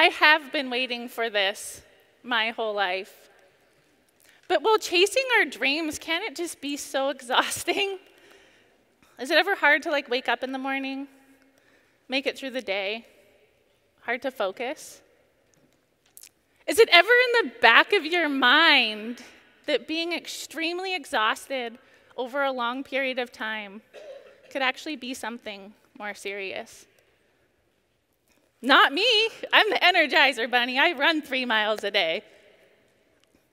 I have been waiting for this my whole life. But while chasing our dreams, can it just be so exhausting? Is it ever hard to like wake up in the morning, make it through the day? Hard to focus? Is it ever in the back of your mind that being extremely exhausted over a long period of time could actually be something more serious? Not me. I'm the energizer bunny. I run three miles a day.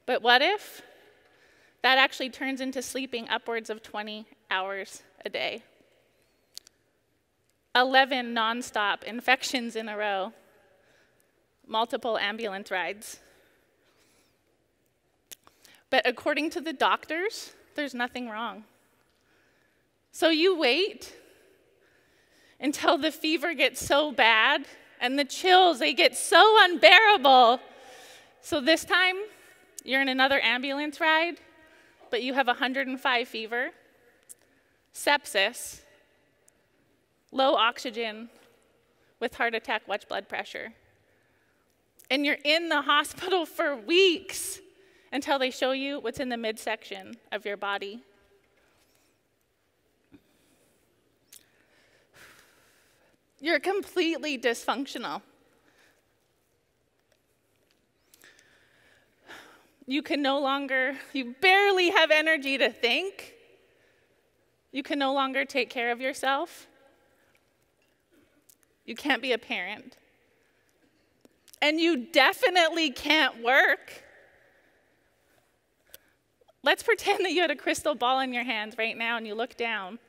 But what if that actually turns into sleeping upwards of 20 hours a day? 11 nonstop infections in a row, multiple ambulance rides. But according to the doctors, there's nothing wrong. So you wait until the fever gets so bad and the chills, they get so unbearable. So this time, you're in another ambulance ride, but you have 105 fever, sepsis, low oxygen, with heart attack, watch blood pressure. And you're in the hospital for weeks until they show you what's in the midsection of your body. You're completely dysfunctional. You can no longer, you barely have energy to think. You can no longer take care of yourself. You can't be a parent. And you definitely can't work. Let's pretend that you had a crystal ball in your hands right now and you look down.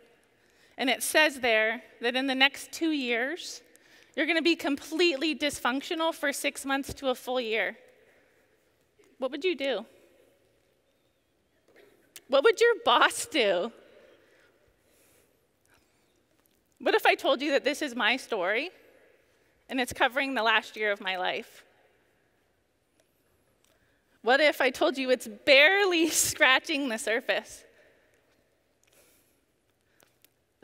And it says there that in the next two years, you're going to be completely dysfunctional for six months to a full year. What would you do? What would your boss do? What if I told you that this is my story and it's covering the last year of my life? What if I told you it's barely scratching the surface?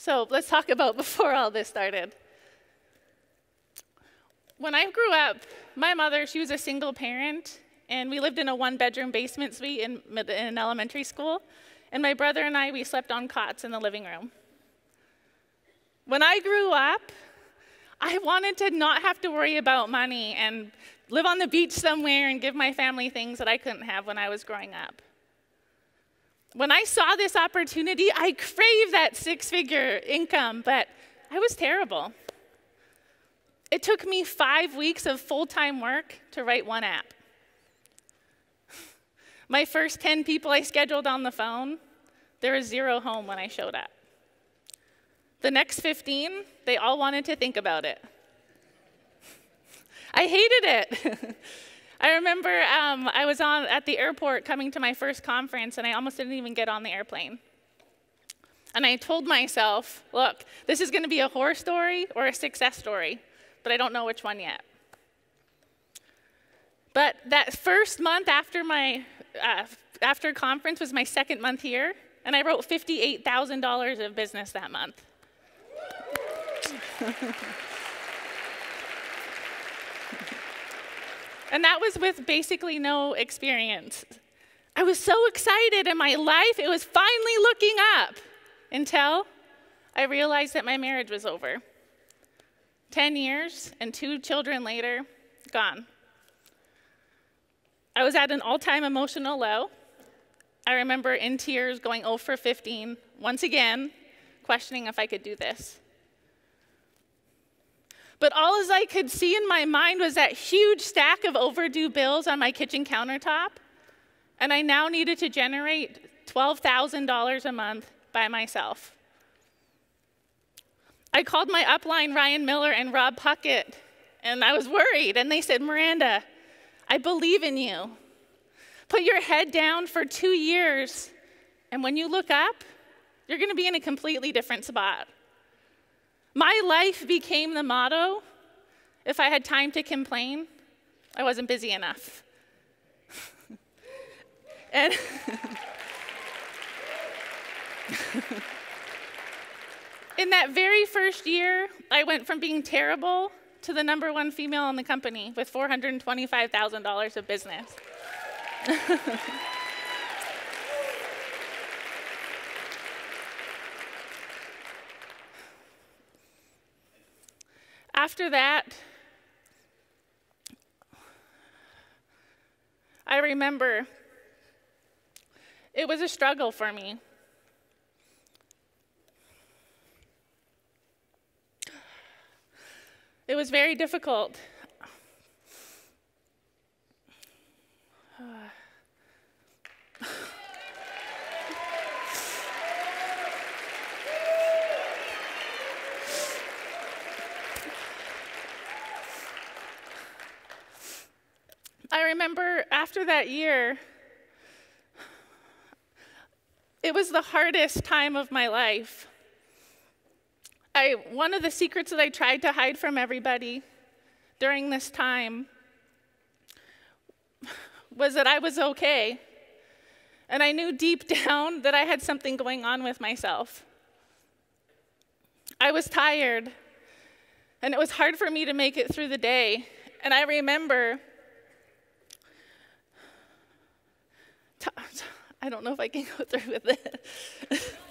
So let's talk about before all this started. When I grew up, my mother, she was a single parent, and we lived in a one bedroom basement suite in, in an elementary school. And my brother and I, we slept on cots in the living room. When I grew up, I wanted to not have to worry about money and live on the beach somewhere and give my family things that I couldn't have when I was growing up. When I saw this opportunity, I craved that six figure income, but I was terrible. It took me five weeks of full time work to write one app. My first 10 people I scheduled on the phone, there was zero home when I showed up. The next 15, they all wanted to think about it. I hated it. I remember um, I was on at the airport coming to my first conference, and I almost didn't even get on the airplane. And I told myself, look, this is going to be a horror story or a success story, but I don't know which one yet. But that first month after my uh, after conference was my second month here, and I wrote $58,000 of business that month. And that was with basically no experience. I was so excited in my life, it was finally looking up until I realized that my marriage was over. 10 years and two children later, gone. I was at an all time emotional low. I remember in tears going 0 for 15, once again, questioning if I could do this. But all as I could see in my mind was that huge stack of overdue bills on my kitchen countertop. And I now needed to generate $12,000 a month by myself. I called my upline, Ryan Miller and Rob Puckett, and I was worried. And they said, Miranda, I believe in you. Put your head down for two years, and when you look up, you're going to be in a completely different spot. My life became the motto if I had time to complain, I wasn't busy enough. and in that very first year, I went from being terrible to the number one female in the company with $425,000 of business. After that, I remember it was a struggle for me. It was very difficult. Uh, I remember after that year, it was the hardest time of my life. I, one of the secrets that I tried to hide from everybody during this time was that I was okay. And I knew deep down that I had something going on with myself. I was tired, and it was hard for me to make it through the day. And I remember, I don't know if I can go through with it.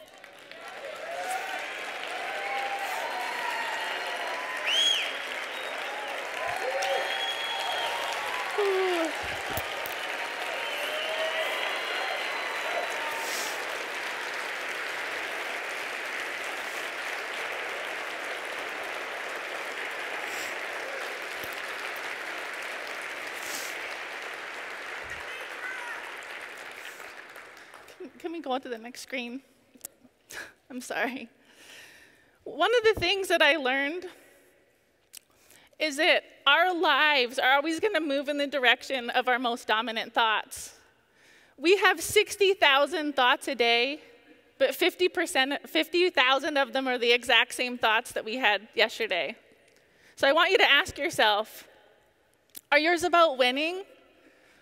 Can we go on to the next screen? I'm sorry. One of the things that I learned is that our lives are always going to move in the direction of our most dominant thoughts. We have 60,000 thoughts a day, but 50%, 50,000 of them are the exact same thoughts that we had yesterday. So I want you to ask yourself are yours about winning,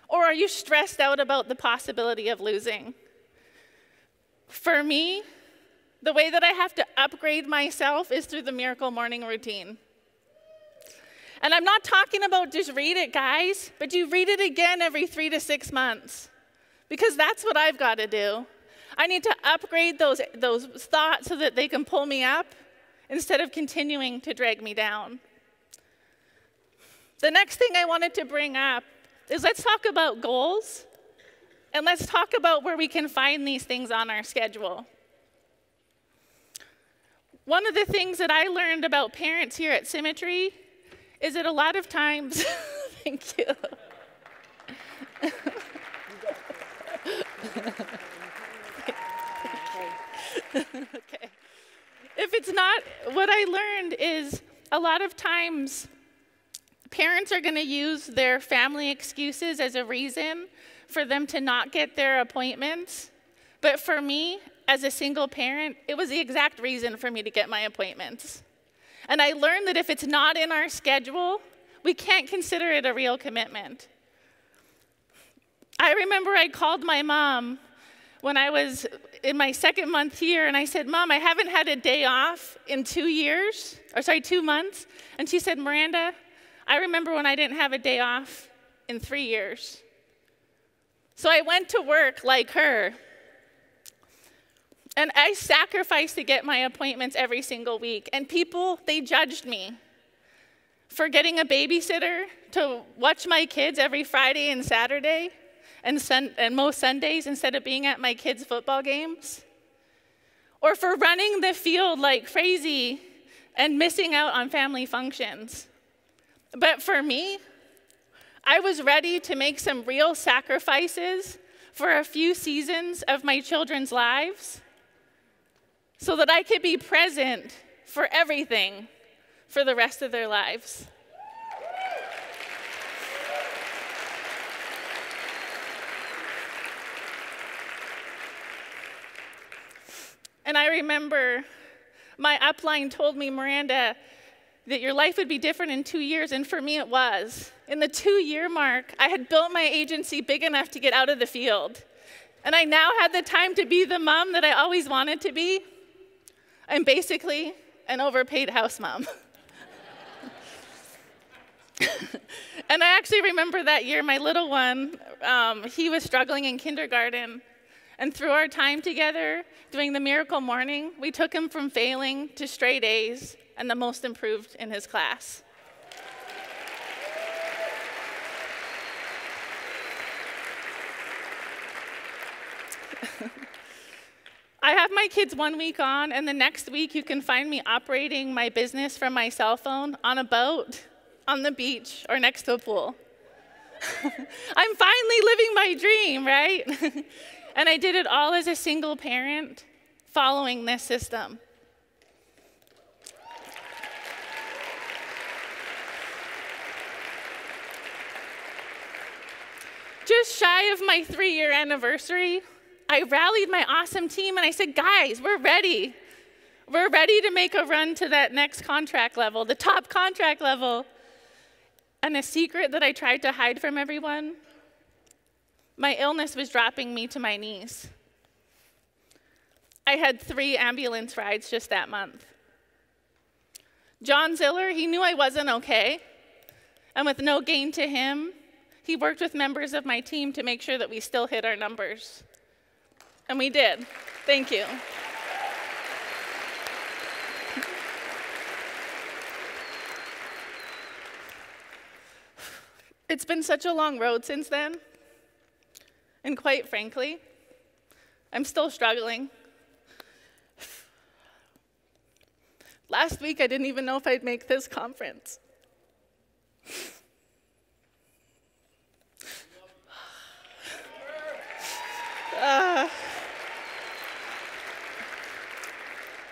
or are you stressed out about the possibility of losing? For me, the way that I have to upgrade myself is through the miracle morning routine. And I'm not talking about just read it, guys, but you read it again every three to six months. Because that's what I've got to do. I need to upgrade those, those thoughts so that they can pull me up instead of continuing to drag me down. The next thing I wanted to bring up is let's talk about goals and let's talk about where we can find these things on our schedule. One of the things that I learned about parents here at Symmetry is that a lot of times, thank you. okay. If it's not, what I learned is a lot of times parents are going to use their family excuses as a reason for them to not get their appointments. But for me, as a single parent, it was the exact reason for me to get my appointments. And I learned that if it's not in our schedule, we can't consider it a real commitment. I remember I called my mom when I was in my second month here, and I said, Mom, I haven't had a day off in two years, or sorry, two months. And she said, Miranda, I remember when I didn't have a day off in three years. So I went to work like her. And I sacrificed to get my appointments every single week. And people, they judged me for getting a babysitter to watch my kids every Friday and Saturday and, sun- and most Sundays instead of being at my kids' football games. Or for running the field like crazy and missing out on family functions. But for me, I was ready to make some real sacrifices for a few seasons of my children's lives so that I could be present for everything for the rest of their lives. And I remember my upline told me, Miranda, that your life would be different in two years, and for me it was. In the two year mark, I had built my agency big enough to get out of the field. And I now had the time to be the mom that I always wanted to be. I'm basically an overpaid house mom. and I actually remember that year, my little one, um, he was struggling in kindergarten. And through our time together, doing the miracle morning, we took him from failing to straight A's and the most improved in his class. I have my kids one week on, and the next week you can find me operating my business from my cell phone on a boat, on the beach, or next to a pool. I'm finally living my dream, right? and I did it all as a single parent following this system. Just shy of my three year anniversary, I rallied my awesome team and I said, guys, we're ready. We're ready to make a run to that next contract level, the top contract level. And a secret that I tried to hide from everyone my illness was dropping me to my knees. I had three ambulance rides just that month. John Ziller, he knew I wasn't okay. And with no gain to him, he worked with members of my team to make sure that we still hit our numbers. And we did. Thank you. It's been such a long road since then. And quite frankly, I'm still struggling. Last week, I didn't even know if I'd make this conference. Uh,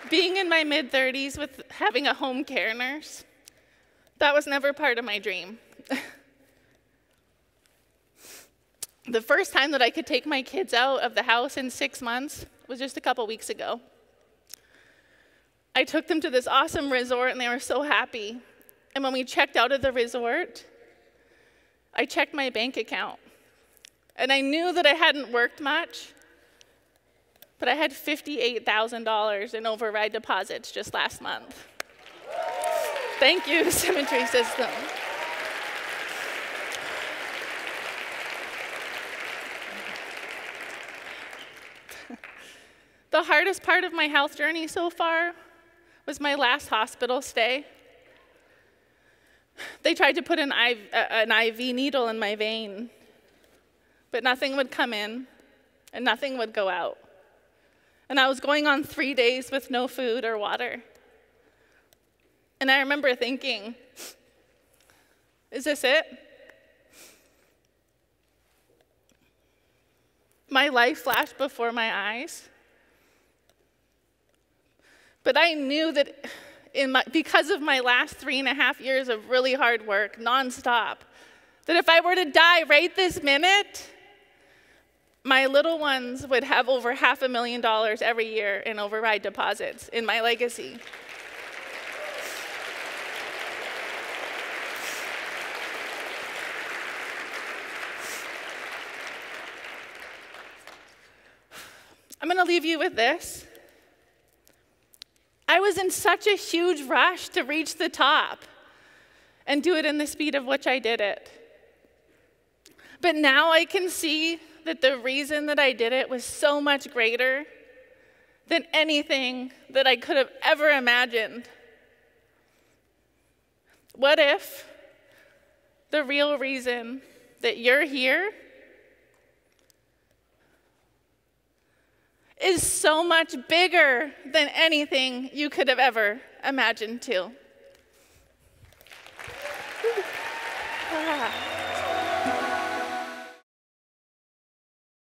being in my mid 30s with having a home care nurse, that was never part of my dream. the first time that I could take my kids out of the house in six months was just a couple weeks ago. I took them to this awesome resort and they were so happy. And when we checked out of the resort, I checked my bank account. And I knew that I hadn't worked much, but I had $58,000 in override deposits just last month. Thank you, Symmetry System. the hardest part of my health journey so far was my last hospital stay. They tried to put an IV, an IV needle in my vein, but nothing would come in and nothing would go out. And I was going on three days with no food or water. And I remember thinking, is this it? My life flashed before my eyes. But I knew that in my, because of my last three and a half years of really hard work, nonstop, that if I were to die right this minute, my little ones would have over half a million dollars every year in override deposits in my legacy. I'm going to leave you with this. I was in such a huge rush to reach the top and do it in the speed of which I did it. But now I can see that the reason that I did it was so much greater than anything that I could have ever imagined. What if the real reason that you're here is so much bigger than anything you could have ever imagined, too? ah.